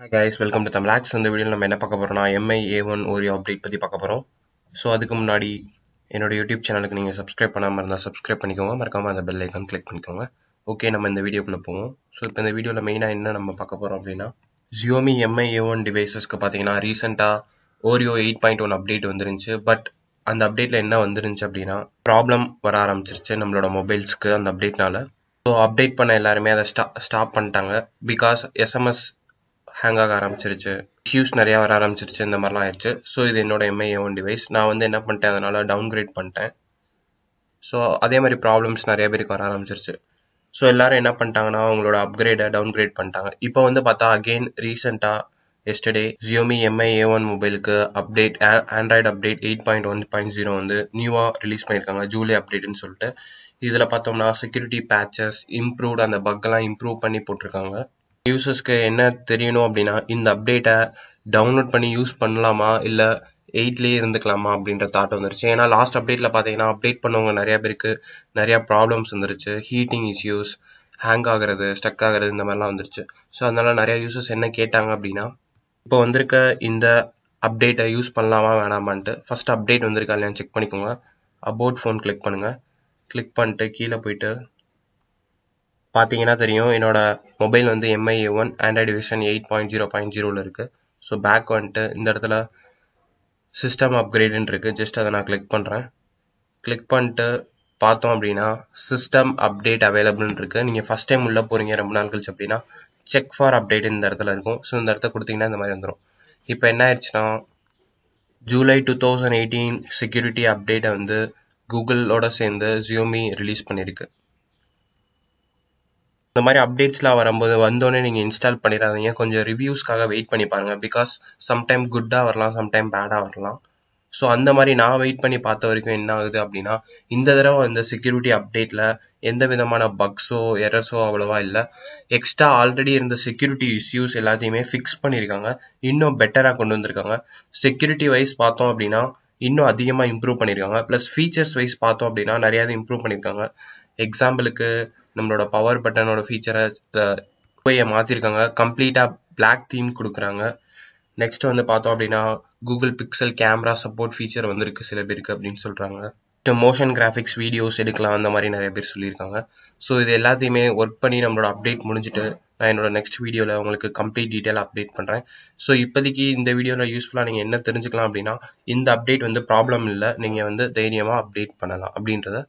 Guys welcome to தமிழாக்ஸ் இந்த வீடியோவில் நம்ம என்ன பார்க்க போகிறோம்னா MI A one Oreo update பற்றி பார்க்க போகிறோம் ஸோ அதுக்கு முன்னாடி என்னோட யூடியூப் சேனலுக்கு நீங்கள் சப்ஸ்கிரைப் பண்ணாமல் இருந்தால் சப்ஸ்கிரைப் பண்ணிக்கோங்க. மறக்காமல் அந்த பெல் ஐக்கான் கிளிக் பண்ணிக்கோங்க. ஓகே நம்ம இந்த வீடியோக்குள்ளே போவோம். ஸோ இப்போ இந்த வீடியோவில் மெயினாக என்ன நம்ம பார்க்க போகிறோம் அப்படின்னா ஜியோமி எம்ஐ ஏ ஒன் டிவைசஸ்க்கு பார்த்தீங்கன்னா ரீசெண்டாக Oreo eight point one update வந்துருந்துச்சு. பட் அந்த அப்டேட்டில் என்ன வந்துருந்துச்சு அப்படின்னா ப்ராப்ளம் வர ஆரம்பிச்சிருச்சு நம்மளோட மொபைல்ஸ்க்கு அந்த அப்டேட்னால ஸோ அப்டேட் பண்ண எல்லாருமே அதை ஸ்டா ஸ்டாப் பண்ணிட்டாங்க. பிகாஸ் எஸ்எம்எஸ் ஹேங் ஆக ஆரம்பிச்சிருச்சு. இஷ்யூஸ் நிறையா வர ஆரம்பிச்சிருச்சு இந்த மாதிரிலாம் ஆயிடுச்சு. ஸோ இது என்னோட எம்ஐ ஓன் டிவைஸ் நான் வந்து என்ன பண்ணிட்டேன் அதனால டவுன் கிரேட் பண்ணிட்டேன். ஸோ அதே மாதிரி ப்ராப்ளம்ஸ் நிறைய பேருக்கு வர ஆரம்பிச்சிருச்சு. ஸோ எல்லாரும் என்ன பண்ணிட்டாங்கன்னா அவங்களோட அப்கிரேடை டவுன் கிரேட் பண்ணிட்டாங்க. இப்போ வந்து பார்த்தா அகெயின் ரீசெண்டாக yesterday Xiaomi MI A one மொபைலுக்கு update Android update eight point one point zero வந்து நியூவாக ரிலீஸ் பண்ணியிருக்காங்க. ஜூலை அப்டேட்னு சொல்லிட்டு. இதில் பார்த்தோம்னா செக்யூரிட்டி பேச்சஸ் இம்ப்ரூவ்ட் அந்த பக்கெல்லாம் இம்ப்ரூவ் பண்ணி போட்டிருக்காங்க. யூசர்ஸ்க்கு என்ன தெரியணும் அப்படின்னா இந்த அப்டேட்டை டவுன்லோட் பண்ணி யூஸ் பண்ணலாமா? இல்லை எயிட்லேயே இருந்துக்கலாமா? அப்படின்ற தாட் வந்துருச்சு. ஏன்னா லாஸ்ட் அப்டேட்டில் பார்த்தீங்கன்னா அப்டேட் பண்ணவங்க நிறைய பேருக்கு நிறையா ப்ராப்ளம்ஸ் வந்துருச்சு. ஹீட்டிங் இஷ்யூஸ் ஹேங் ஆகிறது ஸ்டக் ஆகிறது இந்த மாதிரிலாம் வந்துருச்சு. ஸோ அதனால் நிறையா யூசர்ஸ் என்ன கேட்டாங்க அப்படின்னா இப்போ வந்திருக்க இந்த அப்டேட்டை யூஸ் பண்ணலாமா வேணாமான்ட்டு ஃபஸ்ட் அப்டேட் வந்திருக்கா இல்லையான்னு செக் பண்ணிக்கோங்க. அபோட் ஃபோன் கிளிக் பண்ணுங்கள் கிளிக் பண்ணிட்டு கீழே போயிட்டு பார்த்தீங்கன்னா தெரியும் என்னோட மொபைல் வந்து MI one Android version eight point zero point ஜீரோவில் இருக்குது ஸோ பேக் வந்துட்டு இந்த இடத்துல சிஸ்டம் அப்கிரேடுன்னு இருக்குது ஜஸ்ட் அதை நான் கிளிக் பண்ணுறேன் கிளிக் பண்ணிட்டு பார்த்தோம் அப்படின்னா சிஸ்டம் அப்டேட் அவைலபிள்னு இருக்குது நீங்கள் ஃபஸ்ட் டைம் உள்ளே போகிறீங்க ரொம்ப நாள் கழிச்சு அப்படின்னா செக் ஃபார் அப்டேட் இந்த இடத்துல இருக்கும். ஸோ இந்த இடத்த கொடுத்தீங்கன்னா இந்த மாதிரி வந்துடும் இப்போ என்ன ஆயிடுச்சுன்னா July two thousand eighteen security அப்டேட்டை வந்து கூகுளோட சேர்ந்து ஜியோமி ரிலீஸ் பண்ணியிருக்கு இந்த மாதிரி அப்டேட்ஸ்லாம் வரும்போது வந்தோடனே நீங்கள் இன்ஸ்டால் பண்ணிடாதீங்க. கொஞ்சம் ரிவ்யூஸ்க்காக வெயிட் பண்ணி பாருங்கள் பிகாஸ் சம்டைம் குட்டாக வரலாம் சம்டைம் பேடாக வரலாம். ஸோ அந்த மாதிரி நான் வெயிட் பண்ணி பார்த்த வரைக்கும் என்ன ஆகுது அப்படின்னா இந்த தடவை இந்த செக்யூரிட்டி அப்டேட்டில் எந்த விதமான பக்ஸோ எரர்ஸோ அவ்வளோவா இல்லை. எக்ஸ்ட்ரா ஆல்ரெடி இருந்த செக்யூரிட்டி இஷ்யூஸ் எல்லாத்தையுமே ஃபிக்ஸ் பண்ணியிருக்காங்க. இன்னும் பெட்டராக கொண்டு வந்திருக்காங்க. செக்யூரிட்டி வைஸ் பார்த்தோம் அப்படின்னா இன்னும் அதிகமாக இம்ப்ரூவ் பண்ணியிருக்காங்க. ப்ளஸ் ஃபீச்சர்ஸ் வைஸ் பார்த்தோம் அப்படின்னா நிறையாவது இம்ப்ரூவ் பண்ணியிருக்காங்க. எக்ஸாம்பிளுக்கு நம்மளோட பவர் பட்டனோட ஃபீச்சரை போய் மாற்றிருக்காங்க கம்ப்ளீட்டாக பிளாக் தீம் கொடுக்குறாங்க. நெக்ஸ்ட் வந்து பார்த்தோம் அப்படின்னா Google Pixel camera support feature வந்திருக்கு சில பேருக்கு அப்படின்னு சொல்கிறாங்க மோஷன் கிராஃபிக்ஸ் வீடியோஸ் எடுக்கலாம் அந்த மாதிரி நிறைய பேர் சொல்லியிருக்காங்க. ஸோ இது எல்லாத்தையுமே ஒர்க் பண்ணி நம்மளோட அப்டேட் முடிஞ்சுட்டு நான் என்னோட நெக்ஸ்ட் வீடியோவில் உங்களுக்கு கம்ப்ளீட் டீட்டெயில் அப்டேட் பண்ணுறேன் ஸோ இப்போதைக்கு இந்த வீடியோவில் யூஸ்ஃபுல்லாக நீங்கள் என்ன தெரிஞ்சுக்கலாம் அப்படின்னா இந்த அப்டேட் வந்து ப்ராப்ளம் இல்லை. நீங்கள் வந்து தைரியமாக அப்டேட் பண்ணலாம் அப்படின்றத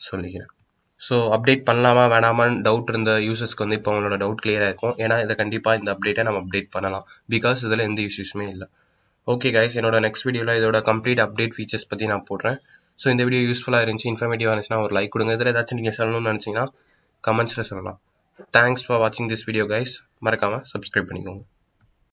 சொல்லிக்கிறேன். ஸோ அப்டேட் பண்ணலாமா வேணாமான்னு டவுட் இருந்த யூசர்ஸ்க்கு வந்து இப்போ அவங்களோட டவுட் கிளியராக இருக்கும் ஏன்னா இதை கண்டிப்பாக இந்த அப்டேட்டை நம்ம அப்டேட் பண்ணலாம். பிகாஸ் இதில் எந்த இஷ்யூஸுமே இல்லை. ஓகே கைஸ் என்னோட நெக்ஸ்ட் வீடியோவில் இதோட கம்ப்ளீட் அப்டேட் ஃபீச்சர்ஸ் பற்றி நான் போடுறேன். ஸோ இந்த வீடியோ யூஸ்ஃபுல்லாக இருந்துச்சு இன்ஃபர்மேட்டிவாக இருந்துச்சுன்னா ஒரு லைக் கொடுங்க. இதில் ஏதாச்சும் நீங்கள் சொல்லணும்னு நினச்சிங்கன்னா கமெண்ட்ஸில் சொல்லலாம். தேங்க்ஸ் ஃபார் வாட்சிங் திஸ் வீடியோ கைஸ் மறக்காமல் சப்ஸ்கிரைப் பண்ணிக்கோங்க.